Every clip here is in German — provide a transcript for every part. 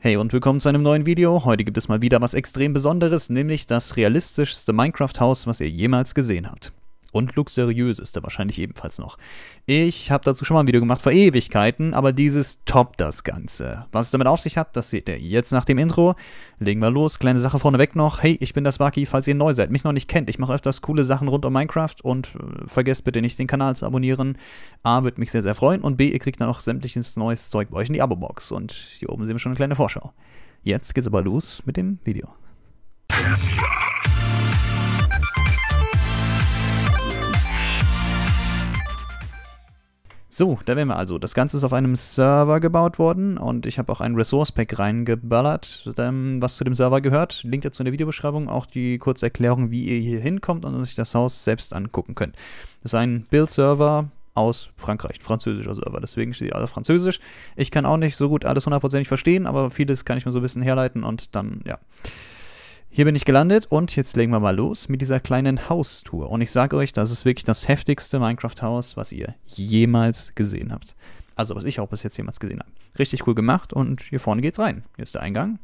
Hey und willkommen zu einem neuen Video. Heute gibt es mal wieder was extrem Besonderes, nämlich das realistischste Minecraft-Haus, was ihr jemals gesehen habt. Und luxuriös ist er wahrscheinlich ebenfalls noch. Ich habe dazu schon mal ein Video gemacht vor Ewigkeiten, aber dieses toppt das Ganze. Was es damit auf sich hat, das seht ihr jetzt nach dem Intro. Legen wir los. Kleine Sache vorneweg noch. Hey, ich bin das Waki, falls ihr neu seid, mich noch nicht kennt. Ich mache öfters coole Sachen rund um Minecraft und äh, vergesst bitte nicht, den Kanal zu abonnieren. A, würde mich sehr, sehr freuen und B, ihr kriegt dann auch sämtliches neues Zeug bei euch in die Abo-Box. Und hier oben sehen wir schon eine kleine Vorschau. Jetzt geht's aber los mit dem Video. So, da wären wir also. Das Ganze ist auf einem Server gebaut worden und ich habe auch ein Resource Pack reingeballert, ähm, was zu dem Server gehört. Link dazu in der Videobeschreibung, auch die kurze Erklärung, wie ihr hier hinkommt und sich das Haus selbst angucken könnt. Das ist ein Build-Server aus Frankreich, französischer Server, deswegen steht alles Französisch. Ich kann auch nicht so gut alles hundertprozentig verstehen, aber vieles kann ich mir so ein bisschen herleiten und dann, ja. Hier bin ich gelandet und jetzt legen wir mal los mit dieser kleinen Haustour. Und ich sage euch, das ist wirklich das heftigste Minecraft-Haus, was ihr jemals gesehen habt. Also, was ich auch bis jetzt jemals gesehen habe. Richtig cool gemacht und hier vorne geht's rein. Hier ist der Eingang.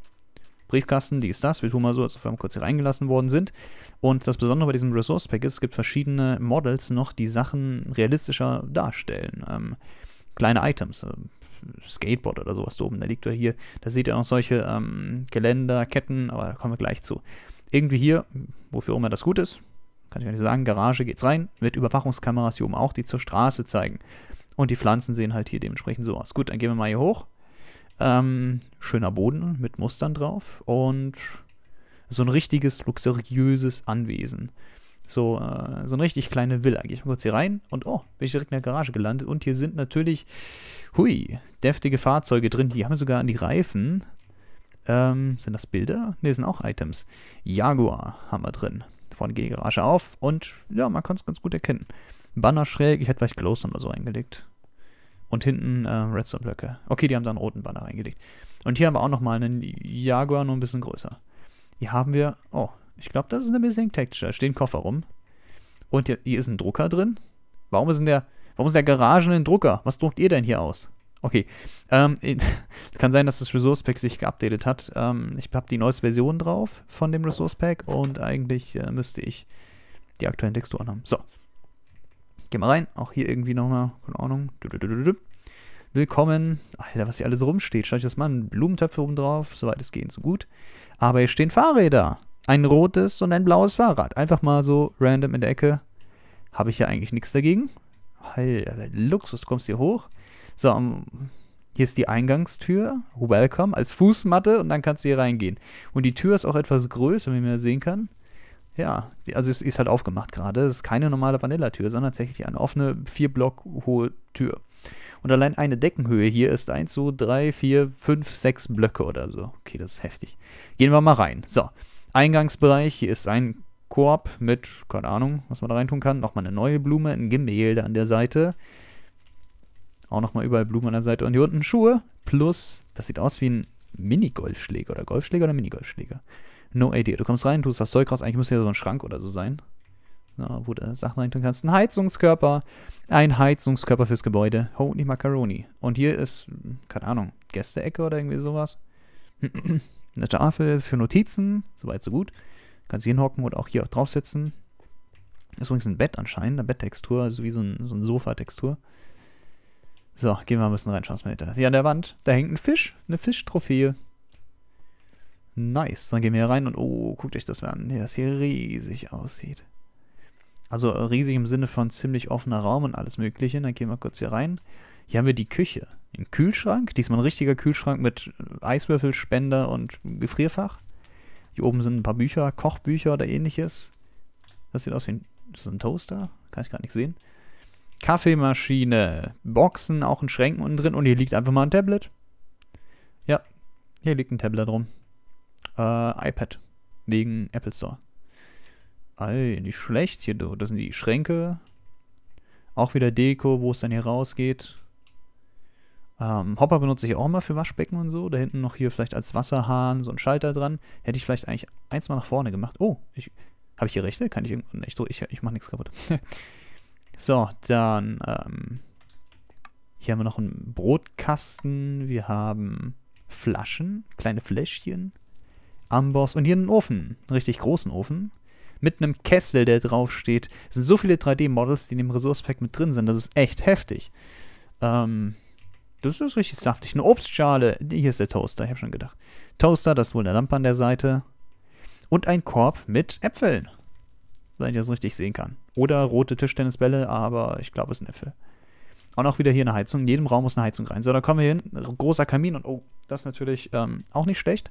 Briefkasten, die ist das. Wir tun mal so, als ob wir kurz hier reingelassen worden sind. Und das Besondere bei diesem Resource Pack ist, es gibt verschiedene Models noch, die Sachen realistischer darstellen. Ähm, kleine Items, äh, Skateboard oder sowas da oben. Da liegt er hier. Da seht ihr noch solche ähm, Geländer, Ketten, aber da kommen wir gleich zu. Irgendwie hier, wofür immer das gut ist, kann ich gar nicht sagen, Garage geht's rein, mit Überwachungskameras hier oben auch, die zur Straße zeigen. Und die Pflanzen sehen halt hier dementsprechend so aus. Gut, dann gehen wir mal hier hoch. Ähm, schöner Boden mit Mustern drauf und so ein richtiges, luxuriöses Anwesen. So, äh, so eine richtig kleine Villa. Gehe ich mal kurz hier rein und oh, bin ich direkt in der Garage gelandet. Und hier sind natürlich, hui, deftige Fahrzeuge drin. Die haben sogar an die Reifen. Ähm, sind das Bilder? Ne, sind auch Items. Jaguar haben wir drin. Vorne geht die Garage auf und ja, man kann es ganz gut erkennen. Banner schräg, ich hätte vielleicht Glowstone oder so eingelegt. Und hinten äh, Redstone-Blöcke. Okay, die haben da einen roten Banner reingelegt. Und hier haben wir auch nochmal einen Jaguar, nur ein bisschen größer. Hier haben wir, oh, ich glaube, das ist eine Missing Texture. Steht ein Koffer rum. Und hier, hier, ist ein Drucker drin. Warum ist in der, warum ist der Garage ein Drucker? Was druckt ihr denn hier aus? Okay. Ähm, kann sein, dass das Resource Pack sich geupdatet hat. Ähm, ich habe die neueste Version drauf von dem Resource Pack und eigentlich äh, müsste ich die aktuellen Texturen haben. So. Gehen wir rein. Auch hier irgendwie nochmal, keine Ahnung. Willkommen. Alter, was hier alles rumsteht. Schau ich das mal an. Blumentöpfe oben drauf. Soweit es geht, so gut. Aber hier stehen Fahrräder ein rotes und ein blaues Fahrrad. Einfach mal so random in der Ecke. Habe ich ja eigentlich nichts dagegen. Alter, Luxus, du kommst hier hoch. So, um, hier ist die Eingangstür. Welcome als Fußmatte und dann kannst du hier reingehen. Und die Tür ist auch etwas größer, wie man sehen kann. Ja, also es ist halt aufgemacht gerade. Es ist keine normale Vanillatür, sondern tatsächlich eine offene, vier Block hohe Tür. Und allein eine Deckenhöhe hier ist 1, 2, 3, 4, 5, 6 Blöcke oder so. Okay, das ist heftig. Gehen wir mal rein. So, Eingangsbereich. Hier ist ein Korb mit, keine Ahnung, was man da reintun kann. Nochmal eine neue Blume, ein Gemälde an der Seite. Auch nochmal überall Blumen an der Seite. Und hier unten Schuhe. Plus, das sieht aus wie ein Mini-Golfschläger oder Golfschläger oder Mini-Golfschläger. No idea. Du kommst rein, tust das Zeug raus. Eigentlich müsste ja so ein Schrank oder so sein. Na, wo du Sachen reintun kannst. Ein Heizungskörper. Ein Heizungskörper fürs Gebäude. Holy Macaroni. Und hier ist, keine Ahnung, Gästeecke oder irgendwie sowas. Eine Tafel für Notizen, soweit so gut. Kannst hinhocken oder auch hier draufsetzen. Ist übrigens ein Bett anscheinend, eine Betttextur, also wie so ein, so ein Sofa-Textur. So, gehen wir ein bisschen rein, schauen wir mal Hier an der Wand, da hängt ein Fisch, eine Fischtrophäe. Nice. Dann gehen wir hier rein und oh, guckt euch das mal an, wie das hier riesig aussieht. Also riesig im Sinne von ziemlich offener Raum und alles Mögliche. Dann gehen wir kurz hier rein. Hier haben wir die Küche. Ein Kühlschrank, diesmal ein richtiger Kühlschrank mit Eiswürfelspender und Gefrierfach. Hier oben sind ein paar Bücher, Kochbücher oder ähnliches. Das sieht aus wie ein, ist ein Toaster, kann ich gar nicht sehen. Kaffeemaschine, Boxen, auch ein Schränken unten drin und hier liegt einfach mal ein Tablet. Ja, hier liegt ein Tablet rum. Äh, iPad, wegen Apple Store. Ey, nicht schlecht hier, du. Das sind die Schränke. Auch wieder Deko, wo es dann hier rausgeht. Ähm, Hopper benutze ich auch immer für Waschbecken und so. Da hinten noch hier vielleicht als Wasserhahn so ein Schalter dran. Hätte ich vielleicht eigentlich eins mal nach vorne gemacht. Oh, ich, habe ich hier Rechte? Kann ich irgendwo. Ich, ich, ich mache nichts kaputt. so, dann. Ähm, hier haben wir noch einen Brotkasten. Wir haben Flaschen, kleine Fläschchen, Amboss und hier einen Ofen, einen richtig großen Ofen mit einem Kessel, der draufsteht. Es sind so viele 3D-Models, die in dem Resource Pack mit drin sind. Das ist echt heftig. Ähm, das ist richtig saftig. Eine Obstschale. Hier ist der Toaster, ich habe schon gedacht. Toaster, das ist wohl eine Lampe an der Seite. Und ein Korb mit Äpfeln. Wenn ich das richtig sehen kann. Oder rote Tischtennisbälle, aber ich glaube, es sind Äpfel. Und auch wieder hier eine Heizung. In jedem Raum muss eine Heizung rein. So, da kommen wir hin. Großer Kamin und oh, das ist natürlich ähm, auch nicht schlecht.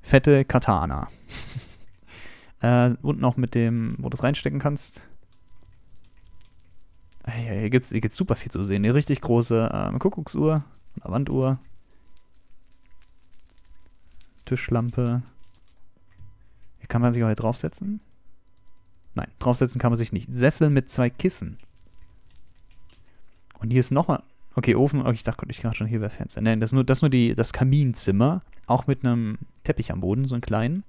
Fette Katana. äh, unten auch mit dem, wo du es reinstecken kannst. Hey, hier gibt es hier gibt's super viel zu sehen. Eine richtig große ähm, Kuckucksuhr, eine Wanduhr, Tischlampe. Hier kann man sich auch hier draufsetzen. Nein, draufsetzen kann man sich nicht. Sessel mit zwei Kissen. Und hier ist nochmal. Okay, Ofen. Oh, ich dachte ich gerade schon, hier wäre Fenster. Nein, das ist nur, das, ist nur die, das Kaminzimmer. Auch mit einem Teppich am Boden, so einen kleinen.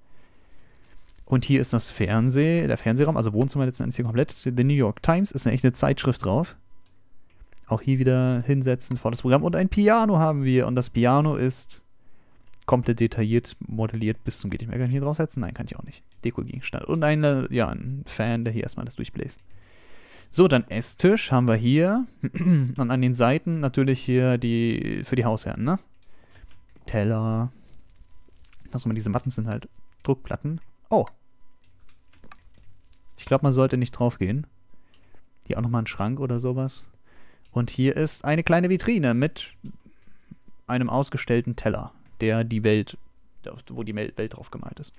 Und hier ist das Fernseh, der Fernsehraum, also Wohnzimmer letzten hier komplett. The New York Times ist eine echte Zeitschrift drauf. Auch hier wieder hinsetzen, volles Programm. Und ein Piano haben wir. Und das Piano ist komplett detailliert modelliert bis zum geht nicht mehr. Kann ich hier draufsetzen? Nein, kann ich auch nicht. Deko-Gegenstand. Und eine, ja, ein Fan, der hier erstmal das durchbläst. So, dann Esstisch haben wir hier. Und an den Seiten natürlich hier die für die Hausherren, ne? Teller. Achso, diese Matten sind halt Druckplatten. Oh, ich glaube, man sollte nicht drauf gehen. Hier auch nochmal ein Schrank oder sowas. Und hier ist eine kleine Vitrine mit einem ausgestellten Teller, der die Welt, wo die Welt drauf gemalt ist.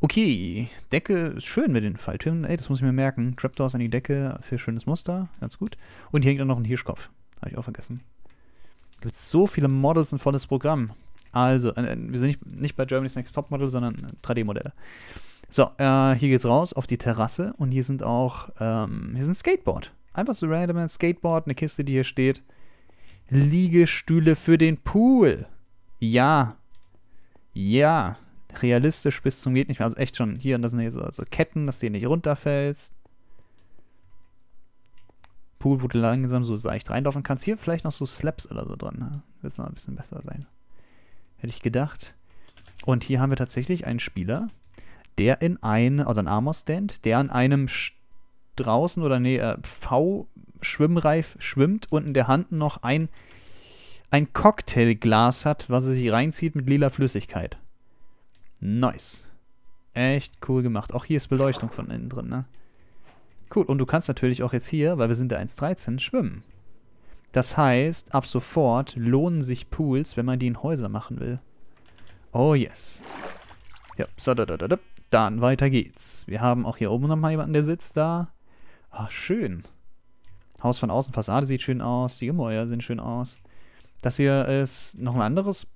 Okay, Decke ist schön mit den Falltüren. Ey, das muss ich mir merken. Trapdoors an die Decke für schönes Muster. Ganz gut. Und hier hängt dann noch ein Hirschkopf. Habe ich auch vergessen. Gibt so viele Models, ein volles Programm. Also, äh, wir sind nicht, nicht bei Germany's Next Top Model, sondern 3D-Modelle. So, äh, hier geht's raus auf die Terrasse und hier sind auch, ähm, hier ein Skateboard. Einfach so random ein Skateboard, eine Kiste, die hier steht. Liegestühle für den Pool. Ja. Ja. Realistisch bis zum geht nicht mehr. Also echt schon hier und das sind hier so, so Ketten, dass du nicht runterfällst. Pool, wo du langsam so seicht reinlaufen kannst. Hier vielleicht noch so Slaps oder so dran. Ne? Wird es noch ein bisschen besser sein. Hätte ich gedacht. Und hier haben wir tatsächlich einen Spieler, der in ein, also ein Armor-Stand, der an einem draußen oder nee, äh, V-Schwimmreif schwimmt und in der Hand noch ein, ein Cocktailglas hat, was er sich reinzieht mit lila Flüssigkeit. Nice. Echt cool gemacht. Auch hier ist Beleuchtung von innen drin, ne? Cool. Und du kannst natürlich auch jetzt hier, weil wir sind der 1.13, schwimmen. Das heißt, ab sofort lohnen sich Pools, wenn man die in Häuser machen will. Oh yes. Ja, so, da, da, da, da. Dann weiter geht's. Wir haben auch hier oben nochmal jemanden, der sitzt da. Ah, schön. Haus von außen, Fassade sieht schön aus. Die Gemäuer sehen schön aus. Das hier ist noch ein anderes.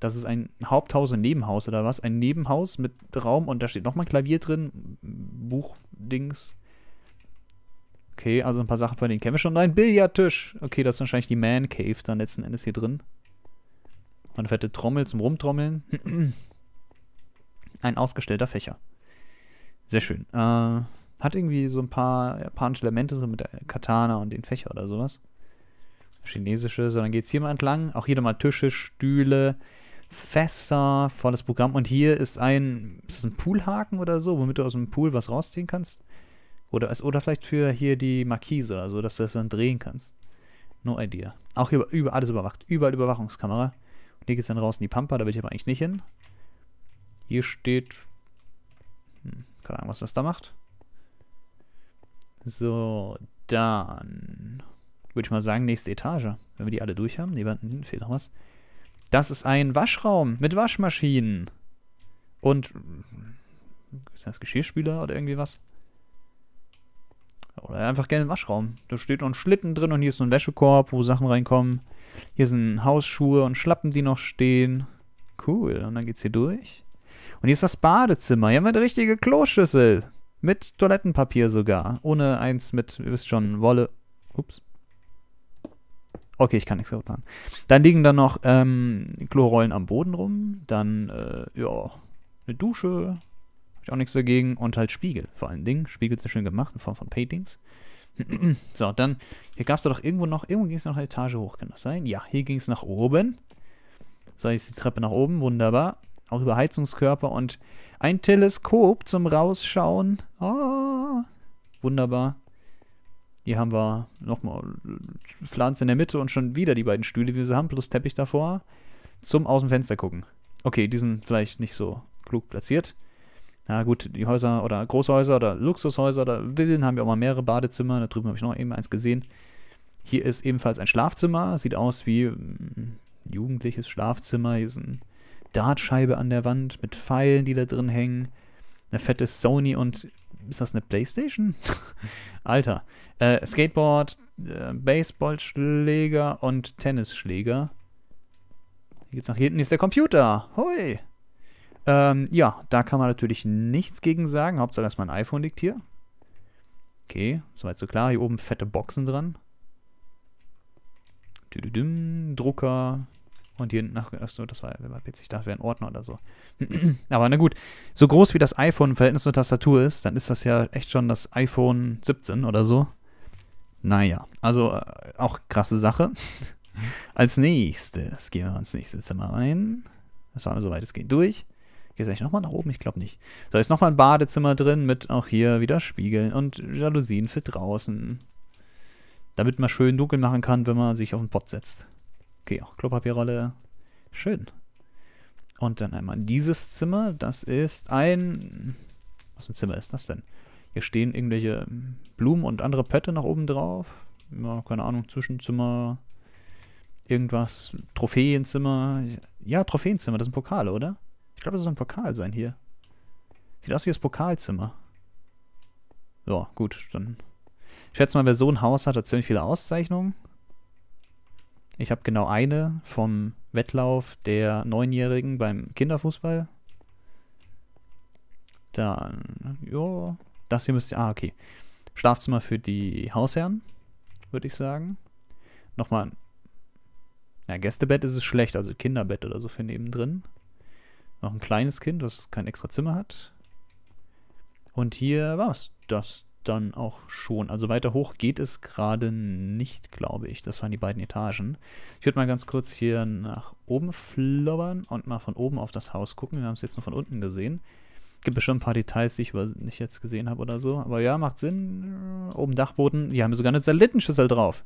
Das ist ein Haupthaus und Nebenhaus oder was? Ein Nebenhaus mit Raum und da steht nochmal ein Klavier drin. Buchdings. Okay, also ein paar Sachen von denen kennen wir schon. Ein Billardtisch. Okay, das ist wahrscheinlich die Man Cave dann letzten Endes hier drin. Eine fette Trommel zum Rumtrommeln. ein ausgestellter Fächer. Sehr schön. Äh, hat irgendwie so ein paar japanische Elemente, so mit der Katana und den Fächer oder sowas. Chinesische, sondern geht es hier mal entlang. Auch hier mal Tische, Stühle, Fässer, volles Programm. Und hier ist ein, ist das ein Poolhaken oder so, womit du aus dem Pool was rausziehen kannst? Oder, oder vielleicht für hier die Markise oder so, dass du das dann drehen kannst. No idea. Auch hier über, alles überwacht. Überall Überwachungskamera. Und hier geht es dann raus in die Pampa, da will ich aber eigentlich nicht hin. Hier steht. Hm, keine Ahnung, was das da macht. So, dann würde ich mal sagen, nächste Etage. Wenn wir die alle durch haben. Nee, hm, fehlt noch was. Das ist ein Waschraum mit Waschmaschinen. Und. Ist das Geschirrspüler oder irgendwie was? Oder einfach gerne ein Waschraum. Da steht noch ein Schlitten drin und hier ist so ein Wäschekorb, wo Sachen reinkommen. Hier sind Hausschuhe und Schlappen, die noch stehen. Cool. Und dann geht's hier durch. Und hier ist das Badezimmer. Hier haben wir eine richtige Kloschüssel. Mit Toilettenpapier sogar. Ohne eins mit, ihr wisst schon, Wolle. Ups. Okay, ich kann nichts kaputt machen. Dann liegen da noch ähm, Klorollen am Boden rum. Dann, äh, ja, eine Dusche. Hab ich auch nichts dagegen. Und halt Spiegel vor allen Dingen. Spiegel sind schön gemacht in Form von Paintings. so, dann, hier gab es doch irgendwo noch, irgendwo ging es noch eine Etage hoch, kann das sein? Ja, hier ging es nach oben. So, jetzt die Treppe nach oben, wunderbar. Auch über Heizungskörper und ein Teleskop zum Rausschauen. Ah, wunderbar. Hier haben wir nochmal Pflanze in der Mitte und schon wieder die beiden Stühle, wie wir sie haben, plus Teppich davor. Zum aus dem Fenster gucken. Okay, die sind vielleicht nicht so klug platziert. Na gut, die Häuser oder Großhäuser oder Luxushäuser oder Villen haben ja auch mal mehrere Badezimmer. Da drüben habe ich noch eben eins gesehen. Hier ist ebenfalls ein Schlafzimmer. Sieht aus wie ein jugendliches Schlafzimmer. Hier ist eine Dartscheibe an der Wand mit Pfeilen, die da drin hängen. Eine fette Sony und ist das eine Playstation? Alter. Äh, Skateboard, äh, Baseballschläger und Tennisschläger. Hier geht's nach hinten, ist der Computer. Hoi. Ähm, ja, da kann man natürlich nichts gegen sagen. Hauptsache, dass mein iPhone liegt hier. Okay, soweit so klar. Hier oben fette Boxen dran. Drucker. Und hier, ach, achso, das war, war PC, ich dachte, wäre ein Ordner oder so. Aber na gut, so groß wie das iPhone im Verhältnis zur Tastatur ist, dann ist das ja echt schon das iPhone 17 oder so. Naja, also äh, auch krasse Sache. Als nächstes gehen wir ins nächste Zimmer rein. Das war soweit es geht durch. Geht es eigentlich nochmal nach oben? Ich glaube nicht. So, ist nochmal ein Badezimmer drin mit auch hier wieder Spiegeln und Jalousien für draußen. Damit man schön dunkel machen kann, wenn man sich auf den Pott setzt. Okay, auch Klopapierrolle. Schön. Und dann einmal dieses Zimmer. Das ist ein... Was für ein Zimmer ist das denn? Hier stehen irgendwelche Blumen und andere Pötte nach oben drauf. Ja, keine Ahnung, Zwischenzimmer, irgendwas, Trophäenzimmer. Ja, Trophäenzimmer, das sind Pokale, oder? Ich glaube, das soll ein Pokal sein hier. Sieht aus wie das Pokalzimmer. Ja, gut, dann. Ich schätze mal, wer so ein Haus hat, hat ziemlich viele Auszeichnungen. Ich habe genau eine vom Wettlauf der Neunjährigen beim Kinderfußball. Dann, ja, das hier müsste, ah, okay. Schlafzimmer für die Hausherren, würde ich sagen. Nochmal, ja, Gästebett ist es schlecht, also Kinderbett oder so für nebendrin. Noch ein kleines Kind, das kein extra Zimmer hat. Und hier war es das dann auch schon. Also weiter hoch geht es gerade nicht, glaube ich. Das waren die beiden Etagen. Ich würde mal ganz kurz hier nach oben flobbern und mal von oben auf das Haus gucken. Wir haben es jetzt nur von unten gesehen. Gibt bestimmt ein paar Details, die ich nicht jetzt gesehen habe oder so. Aber ja, macht Sinn. Oben Dachboden. Die haben sogar eine Satellitenschüssel drauf.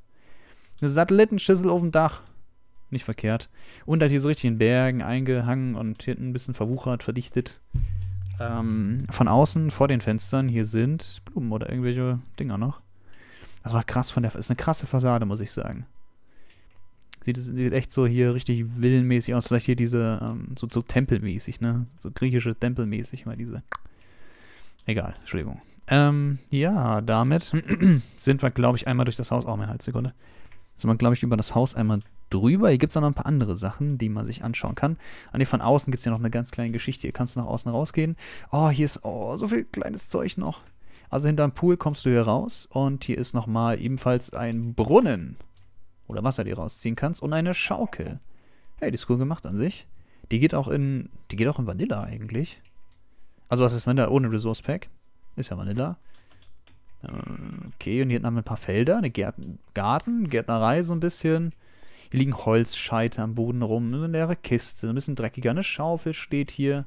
Eine Satellitenschüssel auf dem Dach. Nicht verkehrt. Und hat hier so richtig in Bergen eingehangen und hinten ein bisschen verwuchert, verdichtet. Ähm, von außen, vor den Fenstern, hier sind Blumen oder irgendwelche Dinger noch. Das war krass von der. Ist eine krasse Fassade, muss ich sagen. Sieht, sieht echt so hier richtig villenmäßig aus. Vielleicht hier diese, ähm, so, so tempelmäßig, ne? So griechische Tempelmäßig, mal diese. Egal, Entschuldigung. Ähm, ja, damit sind wir, glaube ich, einmal durch das Haus. Oh, meine Halssekunde. Sind wir, glaube ich, über das Haus einmal drüber. Hier gibt es auch noch ein paar andere Sachen, die man sich anschauen kann. An die von außen gibt es ja noch eine ganz kleine Geschichte. Hier kannst du nach außen rausgehen. Oh, hier ist oh, so viel kleines Zeug noch. Also hinterm Pool kommst du hier raus und hier ist nochmal ebenfalls ein Brunnen. Oder Wasser, die rausziehen kannst. Und eine Schaukel. Hey, die ist cool gemacht an sich. Die geht auch in. Die geht auch in Vanilla eigentlich. Also was ist Vanilla ohne Resource Pack? Ist ja Vanilla. Okay, und hier haben wir ein paar Felder, eine Gärten, Garten, Gärtnerei so ein bisschen. Hier liegen Holzscheite am Boden rum, eine leere Kiste, ein bisschen dreckiger, eine Schaufel steht hier.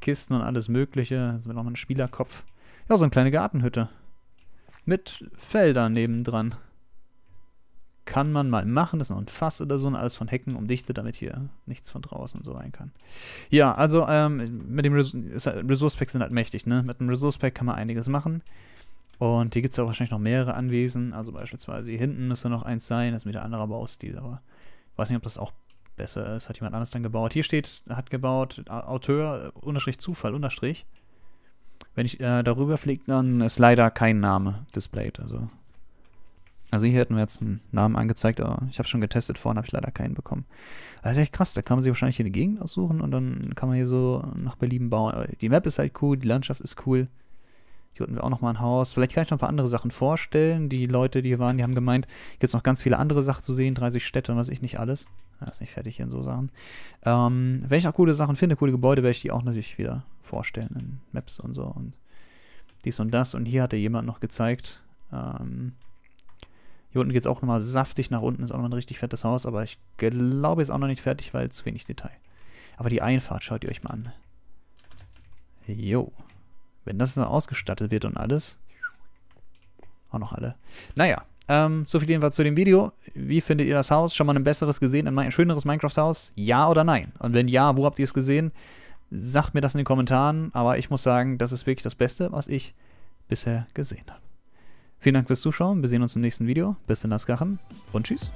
Kisten und alles mögliche. Also nochmal ein Spielerkopf. Ja, so eine kleine Gartenhütte. Mit Feldern nebendran. Kann man mal machen. Das ist noch ein Fass oder so und alles von Hecken umdichtet, damit hier nichts von draußen so rein kann. Ja, also ähm, mit dem Res Resource Pack sind halt mächtig, ne? Mit dem Resource Pack kann man einiges machen. Und hier gibt es ja wahrscheinlich noch mehrere Anwesen. Also beispielsweise hier hinten müsste noch eins sein. Das ist wieder ein anderer Baustil. Aber ich weiß nicht, ob das auch besser ist. Hat jemand anders dann gebaut. Hier steht, hat gebaut, Auteur, Unterstrich Zufall, Unterstrich. Wenn ich äh, darüber fliege, dann ist leider kein Name displayed. Also, also hier hätten wir jetzt einen Namen angezeigt, aber ich habe schon getestet vorhin, habe ich leider keinen bekommen. Das ist echt krass, da kann man sich wahrscheinlich hier eine Gegend aussuchen und dann kann man hier so nach Belieben bauen. Die Map ist halt cool, die Landschaft ist cool. Hier hatten wir auch nochmal ein Haus. Vielleicht kann ich noch ein paar andere Sachen vorstellen. Die Leute, die hier waren, die haben gemeint, gibt es noch ganz viele andere Sachen zu sehen, 30 Städte und was ich nicht alles. Ja, ist nicht fertig hier in so Sachen. Ähm, wenn ich noch coole Sachen finde, coole Gebäude, werde ich die auch natürlich wieder vorstellen in Maps und so und dies und das. Und hier hatte jemand noch gezeigt, Ähm, hier unten geht es auch nochmal saftig nach unten, ist auch nochmal ein richtig fettes Haus, aber ich glaube, ist auch noch nicht fertig, weil zu wenig Detail. Aber die Einfahrt, schaut ihr euch mal an. Jo. Wenn das noch ausgestattet wird und alles. Auch noch alle. Naja, ähm, so viel jedenfalls zu dem Video. Wie findet ihr das Haus? Schon mal ein besseres gesehen, ein schöneres Minecraft-Haus? Ja oder nein? Und wenn ja, wo habt ihr es gesehen? Sagt mir das in den Kommentaren, aber ich muss sagen, das ist wirklich das Beste, was ich bisher gesehen habe. Vielen Dank fürs Zuschauen, wir sehen uns im nächsten Video. Bis dann, das Gachen und tschüss.